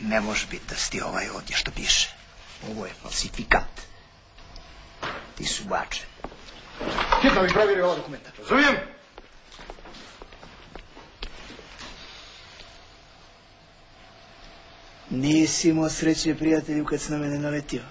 Ne može biti drsti ovaj ovdje što piše. Ovo je falsifikat. Ti su bače. Hitno mi provjeri ova dokumenta. Razumijem? Nisi imao sreće, prijatelju, kad si na mene naletio.